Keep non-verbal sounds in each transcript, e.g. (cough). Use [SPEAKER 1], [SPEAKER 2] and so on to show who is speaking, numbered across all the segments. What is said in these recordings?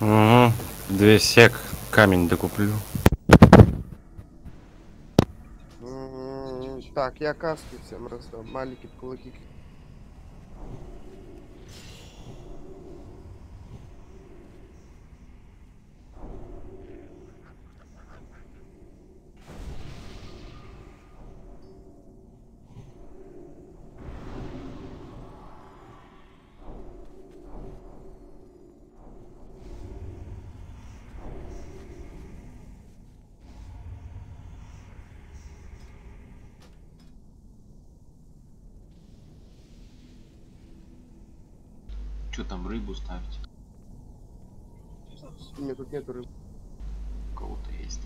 [SPEAKER 1] Угу. Две сек, камень докуплю.
[SPEAKER 2] Так, я каски всем раздам. Маленькие кулаки.
[SPEAKER 3] Что там рыбу ставить?
[SPEAKER 2] Нет, тут нету рыб.
[SPEAKER 3] У кого-то есть.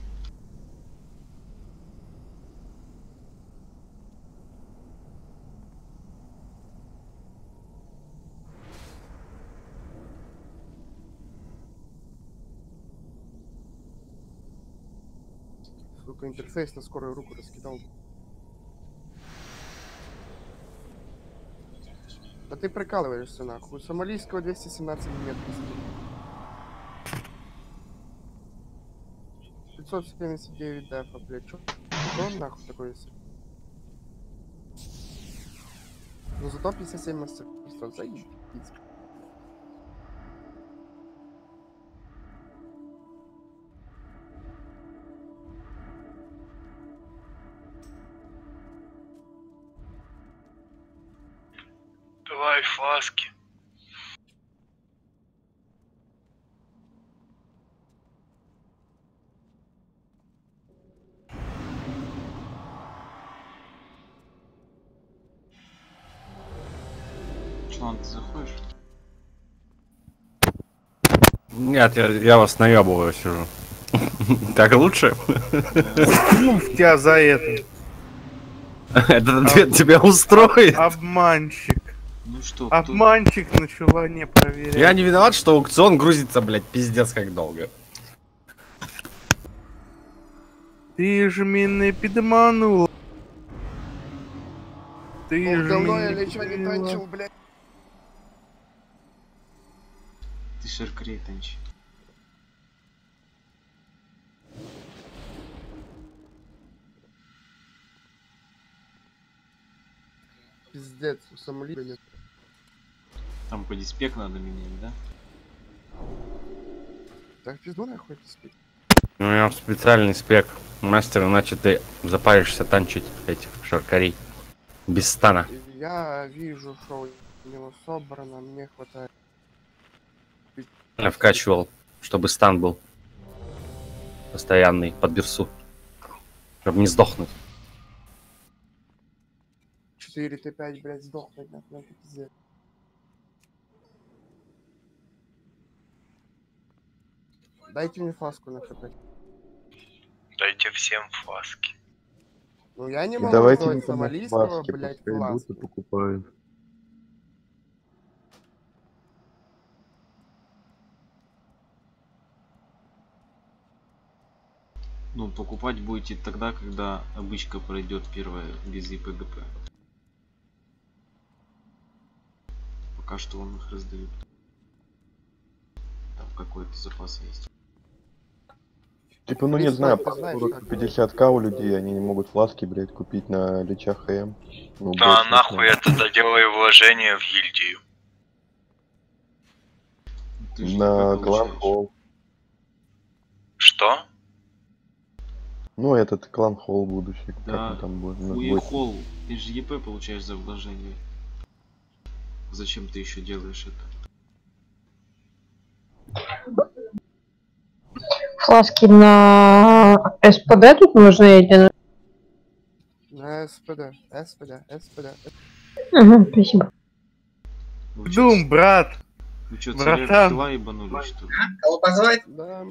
[SPEAKER 2] Сука, интерфейс на скорую руку раскидал. Да ты прикалываешься нахуй. Сомалийского 217 миллиметров. 579 дефа, блядь. Чё? Что он нахуй такой есть? Ну зато 57 мастерства. Заебись.
[SPEAKER 4] Давай фласки.
[SPEAKER 3] Члан, ты заходишь?
[SPEAKER 1] Нет, я, я вас наебываю сижу. (laughs) Так лучше?
[SPEAKER 5] Ну, в тебя за это. (laughs)
[SPEAKER 1] Ответ тебя устроит?
[SPEAKER 5] Обманщик.
[SPEAKER 3] Ну что, кто-
[SPEAKER 5] Обманщик начала не проверять.
[SPEAKER 1] Я не виноват, что аукцион грузится, блядь, пиздец как долго.
[SPEAKER 5] Ты же меня підманув. Ты
[SPEAKER 2] Ох,
[SPEAKER 5] же
[SPEAKER 2] давно я
[SPEAKER 5] меня
[SPEAKER 2] ничего не танчил, блядь.
[SPEAKER 3] ты шаркрей танчи.
[SPEAKER 2] Пиздец, у Сомали, блядь.
[SPEAKER 3] Там по диспек надо менять, да?
[SPEAKER 2] Так пизду нахуй это спит.
[SPEAKER 1] У меня специальный спек. Мастер, иначе ты запаришься танчить этих шаркарей. Без стана.
[SPEAKER 2] Я вижу, что у него собрано, мне хватает.
[SPEAKER 1] Я вкачивал, чтобы стан был постоянный под берсу. Чтобы не сдохнуть.
[SPEAKER 2] 4 Т5, блядь, сдохнуть нахуй, это пиздец. Дайте мне фласку на хп.
[SPEAKER 4] Дайте всем фласки.
[SPEAKER 2] Ну я не могу
[SPEAKER 6] давайте
[SPEAKER 2] сделать сомалийского, блядь, фласку.
[SPEAKER 6] покупают.
[SPEAKER 3] Ну, покупать будете тогда, когда обычка пройдет первая без ИПГП. Пока что вам их раздают. Там какой-то запас есть.
[SPEAKER 6] Типа, ну не знаю, по
[SPEAKER 2] ты знаешь,
[SPEAKER 6] 40
[SPEAKER 2] как-
[SPEAKER 6] 50к у людей, они не могут фласки, блядь, купить на лича ХМ. Ну,
[SPEAKER 4] Да
[SPEAKER 6] блядь,
[SPEAKER 4] нахуй я тогда делаю вложение в гильдию.
[SPEAKER 6] На клан. Холл.
[SPEAKER 4] Что?
[SPEAKER 6] Ну, этот клан Холл будущий, как
[SPEAKER 3] Да,
[SPEAKER 6] он там будет.
[SPEAKER 3] У
[SPEAKER 6] будет.
[SPEAKER 3] Холл, ты же ЕП получаешь за вложение. Зачем ты еще делаешь это?
[SPEAKER 7] Фласки на СПД тут нужны или на...
[SPEAKER 2] На СПД, СПД, СПД.
[SPEAKER 7] Угу, спасибо.
[SPEAKER 3] Вы чё,
[SPEAKER 5] Дум, брат.
[SPEAKER 3] Вы что,
[SPEAKER 5] братан.
[SPEAKER 3] пила ебанули, что ли?
[SPEAKER 8] Кого позвать?
[SPEAKER 2] Да,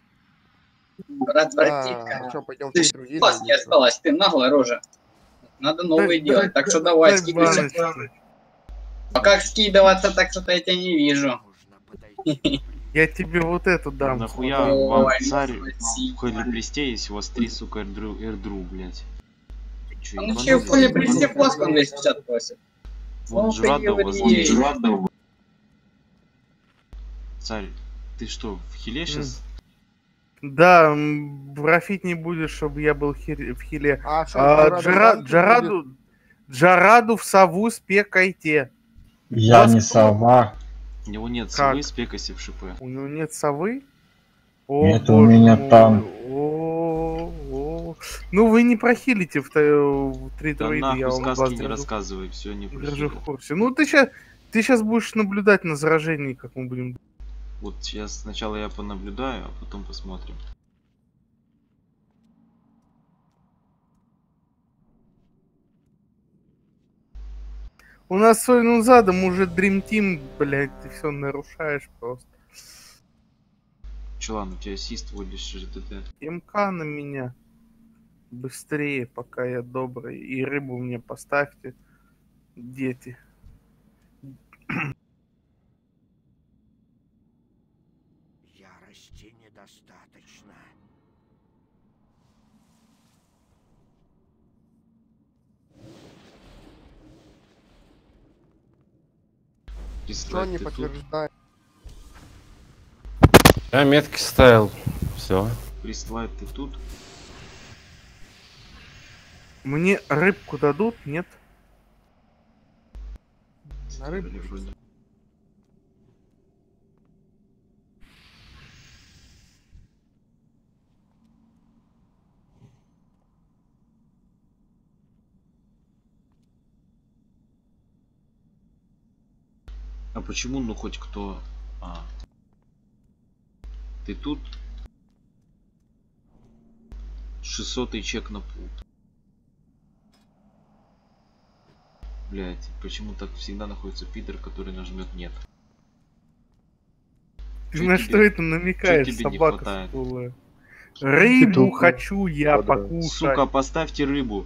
[SPEAKER 8] Развратить.
[SPEAKER 2] да. Чё, пойдем
[SPEAKER 8] Ты
[SPEAKER 2] другие
[SPEAKER 8] вас не осталось, ты наглая рожа. Надо новые делать, так что давай, скидывайся. А как скидываться, так что-то я тебя не вижу. (laughs) (laughs)
[SPEAKER 5] Я тебе вот эту дам.
[SPEAKER 3] Нахуя
[SPEAKER 8] Ой,
[SPEAKER 3] вам
[SPEAKER 8] ну
[SPEAKER 3] царь
[SPEAKER 8] спасибо.
[SPEAKER 3] в ходе плесте, если у вас три, сука, эрдру, эрдру блядь? Чё,
[SPEAKER 8] Ну
[SPEAKER 3] ебанулись?
[SPEAKER 8] че, в поле принести фласку на 250 просит.
[SPEAKER 3] Вон
[SPEAKER 8] Ну,
[SPEAKER 3] жрада у вас
[SPEAKER 8] поговори.
[SPEAKER 3] есть. Царь, Ты что, в хиле сейчас?
[SPEAKER 5] Да, брафить не будешь, чтобы я был хи- в хиле.
[SPEAKER 2] А что,
[SPEAKER 5] А, Джара- Джараду, Джараду в сову спекайте.
[SPEAKER 9] Я
[SPEAKER 5] Вас
[SPEAKER 9] не сова.
[SPEAKER 3] У него нет
[SPEAKER 5] Как?
[SPEAKER 3] совы с пекаси в шипы.
[SPEAKER 5] У него нет совы? О,
[SPEAKER 9] Это у меня
[SPEAKER 5] мой.
[SPEAKER 9] там.
[SPEAKER 5] О, о. Ну вы не прохилите в, т- в три
[SPEAKER 3] Да нахуй
[SPEAKER 5] я вам
[SPEAKER 3] сказки не
[SPEAKER 5] держу,
[SPEAKER 3] рассказывай, все не
[SPEAKER 5] держу в курсе. Ну ты сейчас ты сейчас будешь наблюдать на заражении, как мы будем.
[SPEAKER 3] Вот сейчас сначала я понаблюдаю, а потом посмотрим.
[SPEAKER 5] У нас свой ну задом уже Dream Team, блядь, ты все нарушаешь просто.
[SPEAKER 3] Чулан, у тебя сист водишь ЖТТ.
[SPEAKER 5] МК на меня. Быстрее, пока я добрый. И рыбу мне поставьте, дети.
[SPEAKER 2] Что не
[SPEAKER 3] ты тут.
[SPEAKER 2] подтверждает?
[SPEAKER 1] Я метки ставил. Все.
[SPEAKER 3] Прислать ты тут.
[SPEAKER 5] Мне рыбку дадут? Нет?
[SPEAKER 2] На рыбу.
[SPEAKER 3] Почему, ну хоть кто... А. Ты тут? 600 чек на пул. Блять, почему так всегда находится пидор, который нажмет нет?
[SPEAKER 5] Ты
[SPEAKER 3] Чё
[SPEAKER 5] на
[SPEAKER 3] тебе-
[SPEAKER 5] что это намекаешь,
[SPEAKER 3] чё
[SPEAKER 5] собака
[SPEAKER 3] хватает?
[SPEAKER 5] сутулая? Рыбу хочу я
[SPEAKER 6] Квадрат.
[SPEAKER 5] покушать.
[SPEAKER 3] Сука, поставьте рыбу.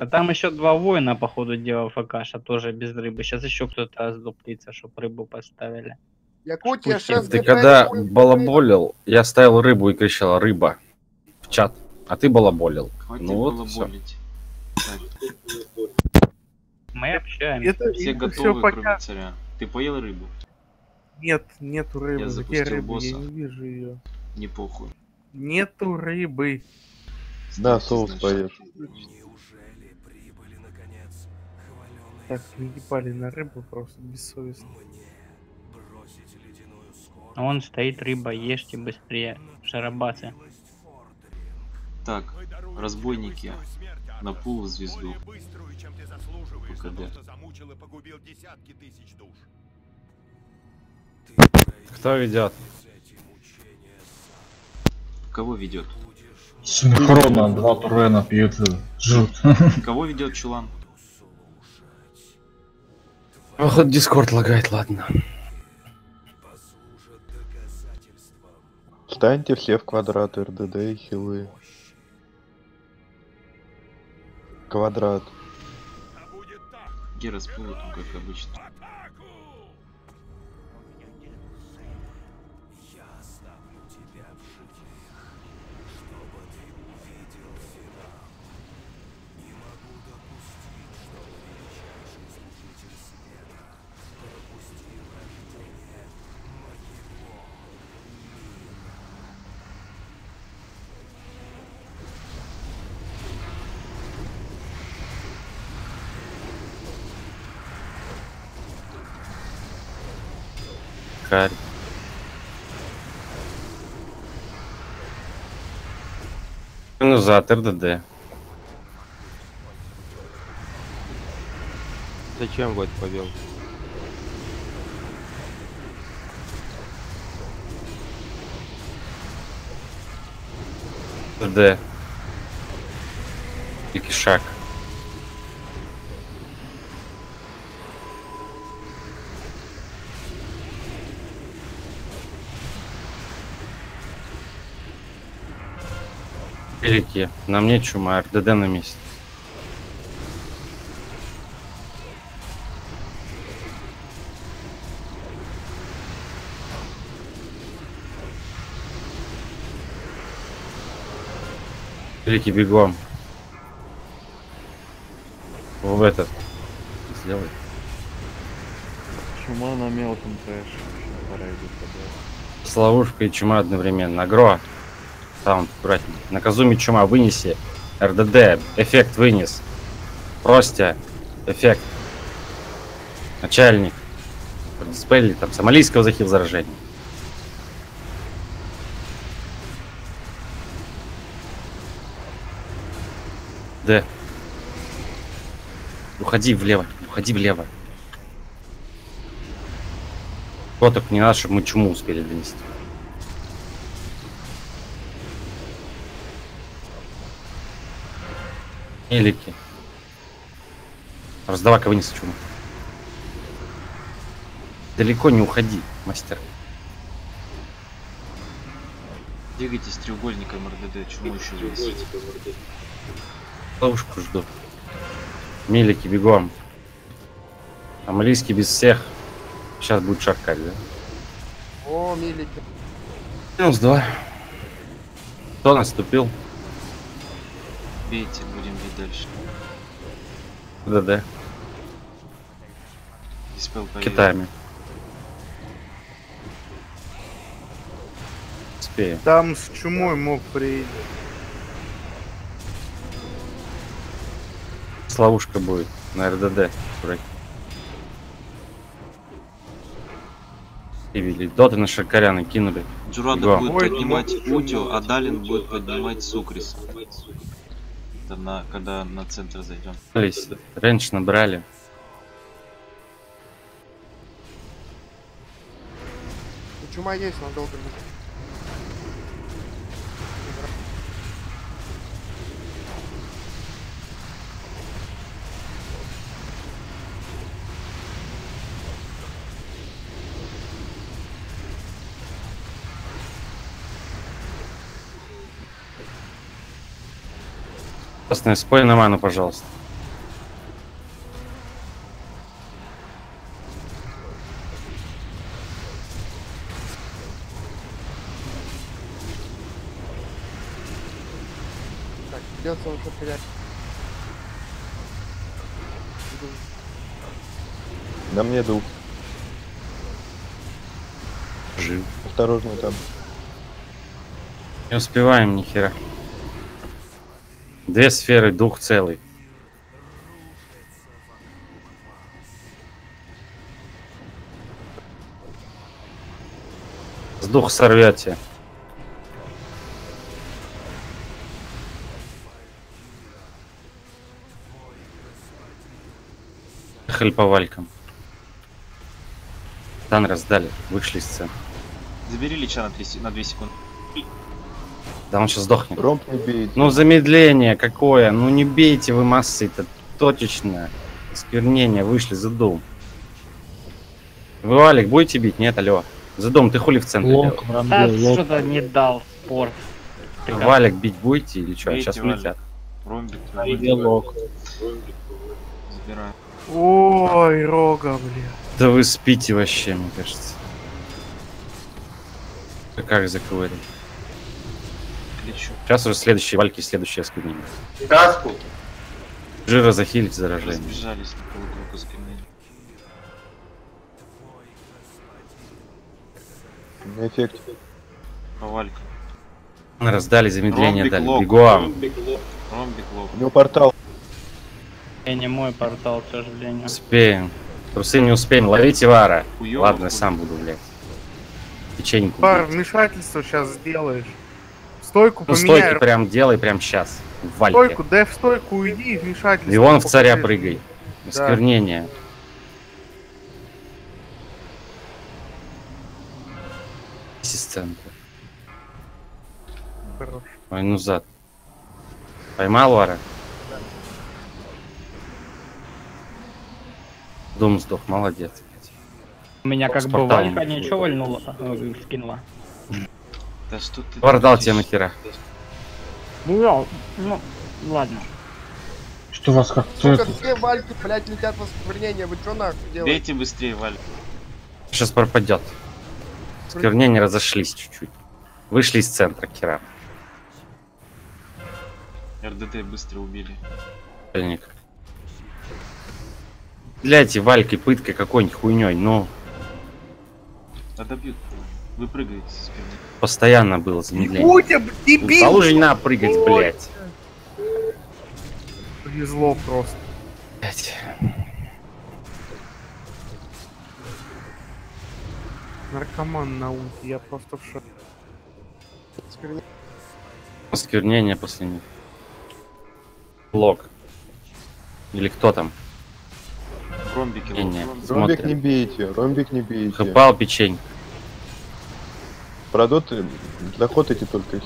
[SPEAKER 10] А там еще два воина, походу, дела ФКша, тоже без рыбы. Сейчас еще кто-то сдуплится, чтоб рыбу поставили.
[SPEAKER 2] Якутия 6
[SPEAKER 1] Ты когда балаболил, я ставил рыбу и кричал рыба в чат. А ты балаболил.
[SPEAKER 3] Хватит
[SPEAKER 1] Ну вот.
[SPEAKER 3] Так,
[SPEAKER 10] Мы общаемся.
[SPEAKER 5] Это
[SPEAKER 3] все
[SPEAKER 5] все
[SPEAKER 3] готовы, кроме
[SPEAKER 5] понятно.
[SPEAKER 3] царя. Ты поел рыбу?
[SPEAKER 5] Нет, нету рыбы.
[SPEAKER 3] Я
[SPEAKER 5] Где
[SPEAKER 3] запустил
[SPEAKER 5] рыбы?
[SPEAKER 3] босса.
[SPEAKER 5] Я не вижу ее.
[SPEAKER 3] Не похуй.
[SPEAKER 5] Нету рыбы.
[SPEAKER 6] Да, соус поешь.
[SPEAKER 5] Так, наебали на рыбу просто бессовестно.
[SPEAKER 10] А Он стоит, рыба, ешьте быстрее. Шарабасы.
[SPEAKER 3] Так, разбойники. На пул в звезду. ПКД.
[SPEAKER 1] Кто ведет?
[SPEAKER 3] Кого ведет?
[SPEAKER 9] Синхронно два турена пьют. Жут.
[SPEAKER 3] Кого ведет чулан?
[SPEAKER 1] Ох, дискорд лагает, ладно.
[SPEAKER 11] послужат доказательством.
[SPEAKER 6] Станьте все в квадрат РДД и хилы. Квадрат.
[SPEAKER 3] Гера с как обычно.
[SPEAKER 1] Харь. Назад, РДД.
[SPEAKER 6] Зачем Войт повел?
[SPEAKER 1] РД. И кишак. Великие. На мне чума, РДД на месте. Великий бегом. В этот. Сделай.
[SPEAKER 6] Чума на мелком трэш.
[SPEAKER 1] С ловушкой и чума одновременно. Агро. Саунд, аккуратнее. Наказуми чума, вынеси. РДД, эффект вынес. Простя, эффект. Начальник. Диспелли, там, сомалийского захил заражения. Д. Уходи влево, уходи влево. Вот так не надо, чтобы мы чуму успели донести. Элики. Раздавай-ка вынес чуму. Далеко не уходи, мастер.
[SPEAKER 3] Двигайтесь треугольником РДД, чему еще вынесите?
[SPEAKER 1] Ловушку жду. Милики, бегом. Амалийский без всех. Сейчас будет шаркать, да?
[SPEAKER 2] О, милики.
[SPEAKER 1] Минус два. Кто наступил?
[SPEAKER 3] Бейте, будем бить дальше.
[SPEAKER 1] ДД.
[SPEAKER 3] Диспел поверил.
[SPEAKER 1] Китами. Успеем.
[SPEAKER 5] Там с чумой мог приедет.
[SPEAKER 1] С ловушка будет на РДД. дураки. И вели. Доты на шаркаря накинули.
[SPEAKER 3] Джурада будет поднимать Утю, а Далин будет поднимать Сукрис. Это на, когда на центр зайдем.
[SPEAKER 1] Рейндж набрали.
[SPEAKER 2] Ну, чума есть, но долго не...
[SPEAKER 1] Красная, спой на ману, пожалуйста.
[SPEAKER 2] Так, придется уже терять.
[SPEAKER 6] На мне дух.
[SPEAKER 1] Жив.
[SPEAKER 6] Осторожно там.
[SPEAKER 1] Не успеваем ни хера. Две сферы, дух целый. С дух сорвете. Ехали по валькам. Дан раздали, вышли из сцены.
[SPEAKER 3] Забери Лича на 3, на 2 секунды.
[SPEAKER 1] Да он сейчас сдохнет.
[SPEAKER 6] Ромп не бейте.
[SPEAKER 1] Ну замедление какое? Ну не бейте вы массы, это точечное. Сквернение, вышли за дом. Вы Валик будете бить? Нет, алло. За дом, ты хули в центре
[SPEAKER 9] Лонг,
[SPEAKER 1] делаешь?
[SPEAKER 10] Да, что-то не дал спор. Приказ.
[SPEAKER 1] Валик бить будете или что?
[SPEAKER 3] Бейте,
[SPEAKER 1] Сейчас
[SPEAKER 3] Валик.
[SPEAKER 1] улетят.
[SPEAKER 9] Лонг.
[SPEAKER 3] забираю.
[SPEAKER 5] Ой, рога, бля.
[SPEAKER 1] Да вы спите вообще, мне кажется. Да Как заковырить?
[SPEAKER 3] Лечу.
[SPEAKER 1] Сейчас уже следующие вальки, следующее осквернение.
[SPEAKER 8] Каску.
[SPEAKER 1] Жира захилить заражение.
[SPEAKER 3] Разбежались на полукругу заклинания.
[SPEAKER 6] У меня эффект.
[SPEAKER 3] Повалька.
[SPEAKER 1] Раздали замедление,
[SPEAKER 3] Ромбик
[SPEAKER 1] дали. Бегуам.
[SPEAKER 3] Ромбик лоб.
[SPEAKER 6] У него портал.
[SPEAKER 10] Я не мой портал, к сожалению.
[SPEAKER 1] Успеем. Трусы не успеем. Ловите вара. Ладно, сам буду, блядь. Печеньку.
[SPEAKER 5] Пар, вмешательство сейчас сделаешь. Стойку
[SPEAKER 1] Ну,
[SPEAKER 5] поменяй.
[SPEAKER 1] стойки прям делай прям сейчас. В вальке.
[SPEAKER 5] Стойку, дай в стойку уйди и вмешательство.
[SPEAKER 1] И вон в царя прыгай.
[SPEAKER 5] Да.
[SPEAKER 1] Осквернение. Ассистент.
[SPEAKER 5] Хорош.
[SPEAKER 1] Ой, ну зад. Поймал Вара? Дом сдох, молодец.
[SPEAKER 10] У меня как бы. Валька ничего вальнула, э, скинула.
[SPEAKER 3] Да что ты творишь?
[SPEAKER 1] тебе нахера.
[SPEAKER 10] Ну, ну, ладно.
[SPEAKER 9] Что у вас как
[SPEAKER 2] Сука, все вальки, блядь, летят в осквернение. Вы чё нахуй делаете?
[SPEAKER 3] Бейте быстрее, Валь.
[SPEAKER 1] Сейчас пропадет. Сквернения разошлись чуть-чуть. Вышли из центра Кира.
[SPEAKER 3] РДТ быстро убили.
[SPEAKER 1] Пальник. Блять, валькой, пыткой какой-нибудь хуйней, ну.
[SPEAKER 3] Да добьют. Вы прыгаете со спины.
[SPEAKER 1] Постоянно было замедление.
[SPEAKER 5] Утя, б- дебил!
[SPEAKER 1] Не надо прыгать, блядь.
[SPEAKER 5] Повезло просто.
[SPEAKER 1] Блядь.
[SPEAKER 5] Наркоман на ульте, я просто в шоке.
[SPEAKER 1] Осквернение после них. Лок. Или кто там?
[SPEAKER 3] Ромбики,
[SPEAKER 1] Не, не.
[SPEAKER 3] ромбики.
[SPEAKER 6] Ромбик не бейте, ромбик не бейте.
[SPEAKER 1] Хэпал печень.
[SPEAKER 6] Продоты, захотите только.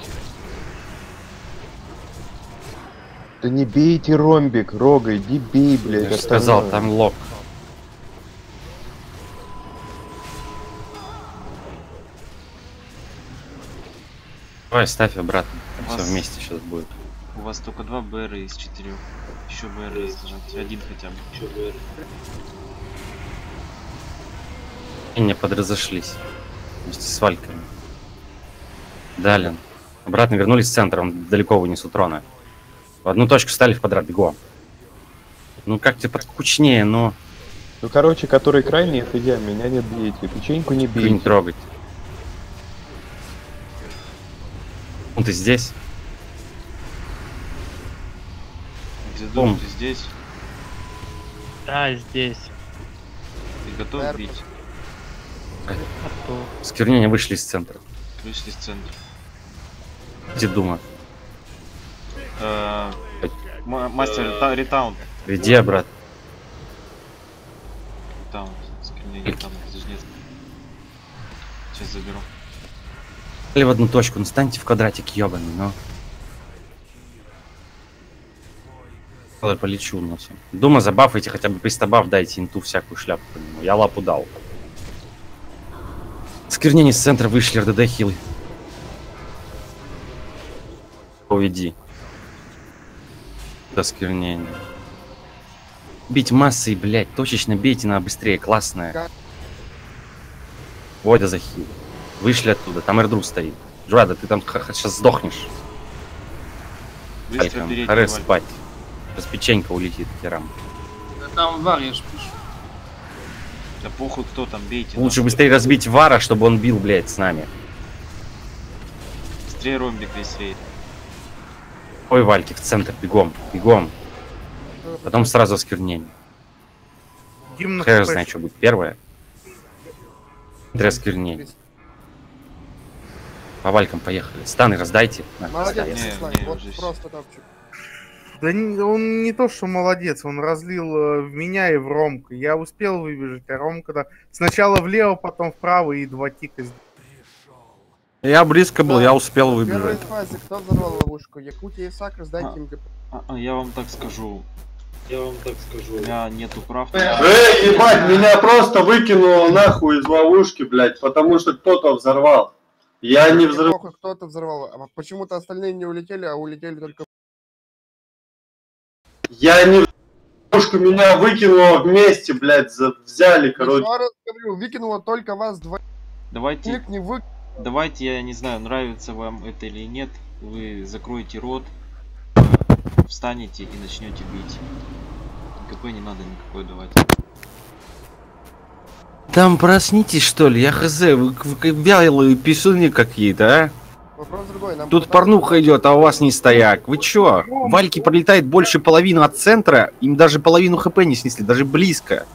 [SPEAKER 6] Да не бейте ромбик, рога, иди бей, блядь.
[SPEAKER 1] Я же сказал, там лок. Давай, ставь обратно. Все
[SPEAKER 3] вас-
[SPEAKER 1] вместе сейчас будет.
[SPEAKER 3] У вас только два БР из четырех. Еще БР нажать. Один хотя бы. Еще БР.
[SPEAKER 1] И не подразошлись. Вместе с вальками. Далин. Обратно вернулись в центр, он далеко вынес у трона. В одну точку стали в квадрат, бегом. Ну как тебе подкучнее, но
[SPEAKER 6] Ну, короче, который крайний, это я, меня не бейте. Печеньку не
[SPEAKER 1] не
[SPEAKER 6] бейте.
[SPEAKER 1] трогать. Ну ты здесь?
[SPEAKER 3] Дом, ты здесь?
[SPEAKER 10] Да, здесь.
[SPEAKER 3] Ты готов
[SPEAKER 2] Эр,
[SPEAKER 3] бить?
[SPEAKER 10] Готов.
[SPEAKER 1] Сквернения вышли из центра.
[SPEAKER 3] Вышли из центра.
[SPEAKER 1] Где дума?
[SPEAKER 3] Э, ма- Мастер рита- ретаунт.
[SPEAKER 1] Веди обратно.
[SPEAKER 3] Ретаунт. Ретаунт. Сейчас заберу.
[SPEAKER 1] Или в одну точку, ну станьте в квадратик ебаный, но. Я полечу на все. Дума забафайте, хотя бы пристабав дайте инту всякую шляпу по нему. Я лапу дал. Сквернение с центра вышли, РДД хилы. Уведи. До сквернения. Бить массой, блядь, точечно бейте, надо быстрее, классная. Водя за хил. Вышли оттуда, там Эрдру стоит. Джуада, ты там сейчас сдохнешь.
[SPEAKER 3] Передний
[SPEAKER 1] харе спать. Сейчас печенька улетит к херам.
[SPEAKER 8] Да там варишь, пишу.
[SPEAKER 3] Да похуй кто там, бейте.
[SPEAKER 1] Лучше быстрее разбить Вара, чтобы он бил, блядь, с нами.
[SPEAKER 3] Быстрее ромбик весь рейд.
[SPEAKER 1] Ой, Вальки, в центр, бегом, бегом. Потом сразу осквернение.
[SPEAKER 5] Гимн
[SPEAKER 1] Хэр знает, что будет первое. Для осквернения. По Валькам поехали. Станы раздайте. На,
[SPEAKER 2] Молодец.
[SPEAKER 3] Не,
[SPEAKER 2] Слайм,
[SPEAKER 3] не,
[SPEAKER 2] вот просто топчик.
[SPEAKER 5] Да не- он не то, что молодец, он разлил э, в меня и в Ромку. Я успел выбежать, а Ромка-то сначала влево, потом вправо и два тика сделал.
[SPEAKER 1] Я близко был,
[SPEAKER 2] Да,
[SPEAKER 1] я успел
[SPEAKER 2] В первой
[SPEAKER 1] выбежать.
[SPEAKER 2] фазе кто взорвал ловушку? Якутия и Сакр, сдайте
[SPEAKER 3] А.
[SPEAKER 2] им ГП.
[SPEAKER 3] А, а, я вам так скажу. Я вам так скажу. У меня нету прав.
[SPEAKER 12] Эй, ебать, меня просто выкинуло нахуй из ловушки, блядь, потому что кто-то взорвал. Я не взрывал.
[SPEAKER 2] Похуй, кто-то взорвал. А почему-то остальные не улетели, а улетели только...
[SPEAKER 12] Я не в ловушку, меня выкинуло вместе, блядь, за- взяли, короче.
[SPEAKER 2] Еще раз говорю, выкинуло только вас двоих.
[SPEAKER 3] Давайте,
[SPEAKER 2] Ник не вы...
[SPEAKER 3] давайте, я не знаю, нравится вам это или нет. Вы закроете рот, встанете и начнете бить. КП не надо никакой давать.
[SPEAKER 1] Там проснитесь, что ли? Я хз, вы, вы вялые писюны какие-то, а?
[SPEAKER 2] Вопрос другой.
[SPEAKER 1] Тут порнуха идет, а у вас не стояк. Вы чё? Вальки пролетает больше половины от центра, им даже половину хп не снесли, даже близко.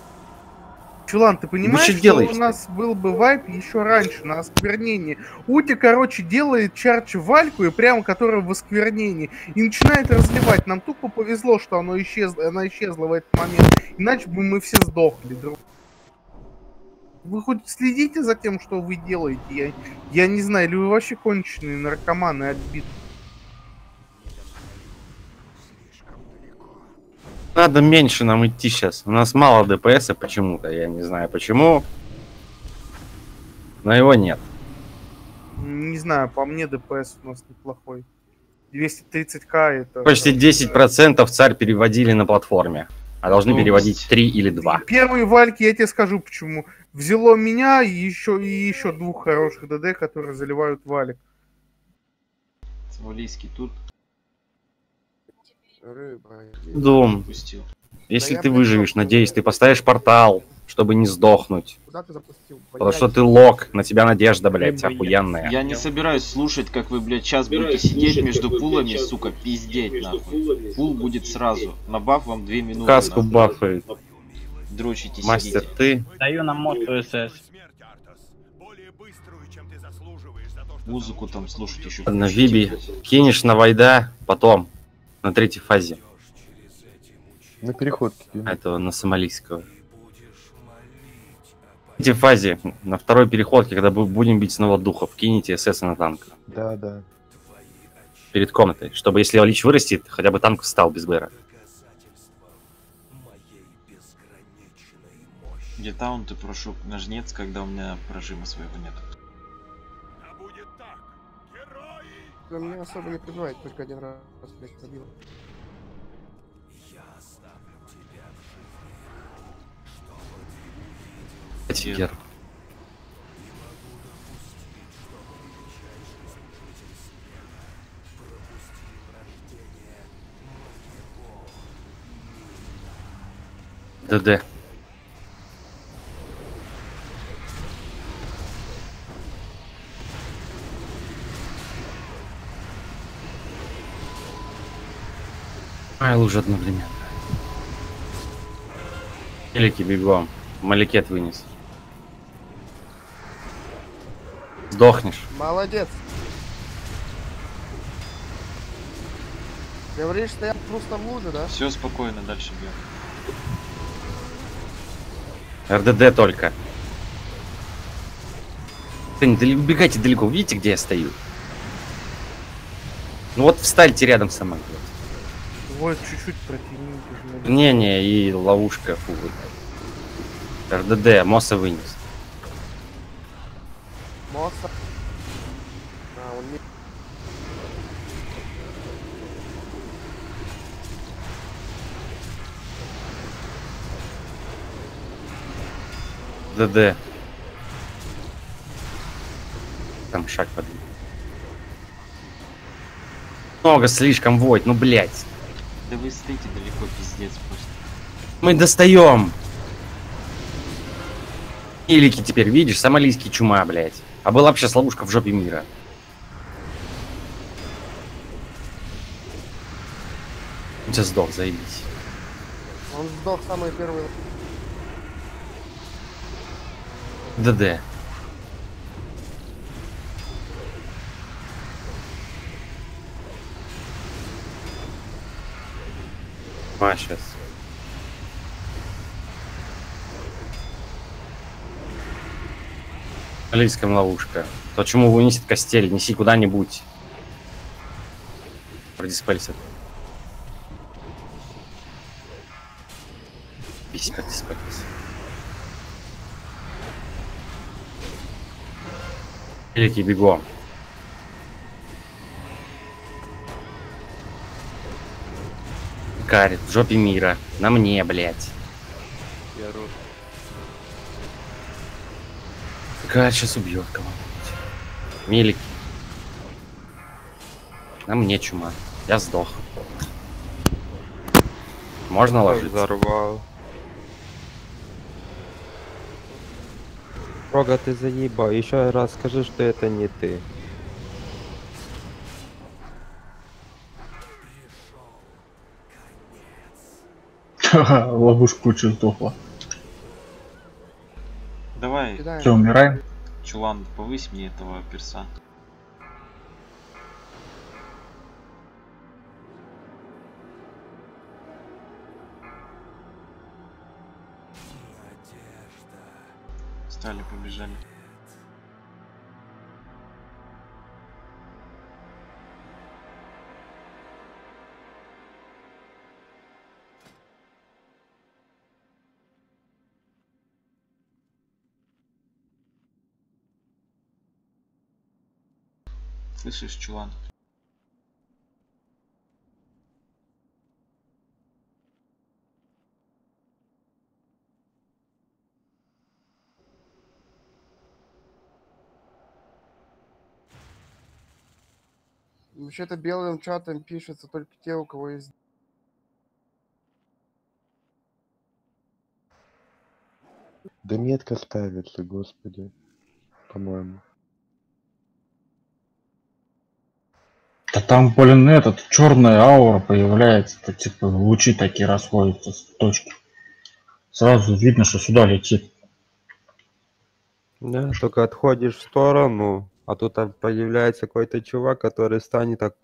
[SPEAKER 5] Чулан, ты понимаешь,
[SPEAKER 1] чё
[SPEAKER 5] что
[SPEAKER 1] делаете?
[SPEAKER 5] у нас был бы вайп еще раньше, на осквернении. Ути, короче, делает чарчи вальку, и прямо которая в осквернении, и начинает разливать. Нам тупо повезло, что оно исчезло, она исчезла в этот момент. Иначе бы мы все сдохли. друг. Вы хоть следите за тем, что вы делаете? Я, я не знаю, или вы вообще конченые наркоманы отбит.
[SPEAKER 1] Надо меньше нам идти сейчас. У нас мало ДПС почему-то, я не знаю почему. Но его нет.
[SPEAKER 5] Не знаю, по мне ДПС у нас неплохой. 230к это...
[SPEAKER 1] Почти 10% царь переводили на платформе. А должны
[SPEAKER 3] Ну,
[SPEAKER 1] переводить 3 или 2.
[SPEAKER 5] Первые вальки, я тебе скажу почему. Взяло меня и еще, и еще двух хороших ДД, которые заливают валик.
[SPEAKER 3] Валийский тут
[SPEAKER 2] Рыба.
[SPEAKER 1] Дом.
[SPEAKER 3] пустил.
[SPEAKER 1] Если
[SPEAKER 2] я
[SPEAKER 1] ты выживешь, надеюсь, ты поставишь портал, чтобы не сдохнуть.
[SPEAKER 2] Куда ты запустил?
[SPEAKER 1] Потому
[SPEAKER 2] Блядь.
[SPEAKER 1] что ты лок, на тебя надежда, блядь,
[SPEAKER 10] я-
[SPEAKER 1] охуенная.
[SPEAKER 3] Я не собираюсь слушать, как вы, блядь, сейчас будете сидеть между пулами, сука, пиздеть, нахуй. Пул будет сразу. На баф вам 2 минуты.
[SPEAKER 1] Каску
[SPEAKER 3] нахуй.
[SPEAKER 1] бафает.
[SPEAKER 3] Дрочите,
[SPEAKER 1] Мастер,
[SPEAKER 3] сидите.
[SPEAKER 1] ты?
[SPEAKER 10] Даю на моту СС.
[SPEAKER 3] Музыку там слушать еще.
[SPEAKER 1] На Виби. Кинешь на Вайда, потом на третьей фазе.
[SPEAKER 6] На переходке. кину.
[SPEAKER 1] Этого на сомалийского. В третьей фазе, на второй переходке, когда бу- будем бить снова духов, кинете СС на танк.
[SPEAKER 6] Да, да.
[SPEAKER 1] Перед комнатой. Чтобы если Лич вырастет, хотя бы танк встал без БР.
[SPEAKER 3] Где таунты прошу на жнец, когда у меня прожима своего нет.
[SPEAKER 2] Да меня особо не прибивает, только один раз, блядь, пробил.
[SPEAKER 1] Тигер. ДД. Ай, лужа одновременно. Великий бегом. Маликет вынес. Сдохнешь.
[SPEAKER 2] Молодец. Говоришь, что я просто в луже, да?
[SPEAKER 3] Все спокойно, дальше бьем.
[SPEAKER 1] РДД только. Да не убегайте далеко. Видите, где я стою? Ну вот встаньте рядом со мной.
[SPEAKER 5] Вот чуть-чуть протяните. же,
[SPEAKER 1] Не-не, и ловушка фу. РДД, Моса вынес.
[SPEAKER 2] Мосса. А, он не...
[SPEAKER 1] ДД. Там шаг под. Много слишком войд, ну блять.
[SPEAKER 3] Да вы стоите далеко, пиздец просто.
[SPEAKER 1] Мы достаем. Илики теперь, видишь, сомалийский чума, блять. А была бы сейчас ловушка в жопе мира. У тебя сдох, заебись.
[SPEAKER 2] Он сдох самый первый.
[SPEAKER 1] ДД. А, сейчас. Алийская ловушка. То, чему вынесет костель, неси куда-нибудь. Продиспельсит. Пись, продиспельс. Великий бегом. Карит, в жопе мира. На мне, блядь.
[SPEAKER 6] Я рот.
[SPEAKER 1] Карит сейчас убьет кого-нибудь. Мелик. На мне чума. Я сдох. Можно ложиться?
[SPEAKER 13] Взорвал. Рога, ты заебал. Еще раз скажи, что это не ты. (laughs)
[SPEAKER 9] ловушку тухло.
[SPEAKER 3] Давай,
[SPEAKER 2] Кидаем.
[SPEAKER 9] Че, умираем?
[SPEAKER 3] Чулан, повысь мне этого перса. Стали, побежали. Слышишь, чулан?
[SPEAKER 2] Вообще-то белым чатом пишется только те, у кого есть...
[SPEAKER 6] Да метка ставится, господи. По-моему.
[SPEAKER 9] Да там, блин, этот черная аура появляется, это типа лучи такие расходятся с точки. Сразу видно, что сюда летит.
[SPEAKER 13] Да, только отходишь в сторону, а тут появляется какой-то чувак, который станет так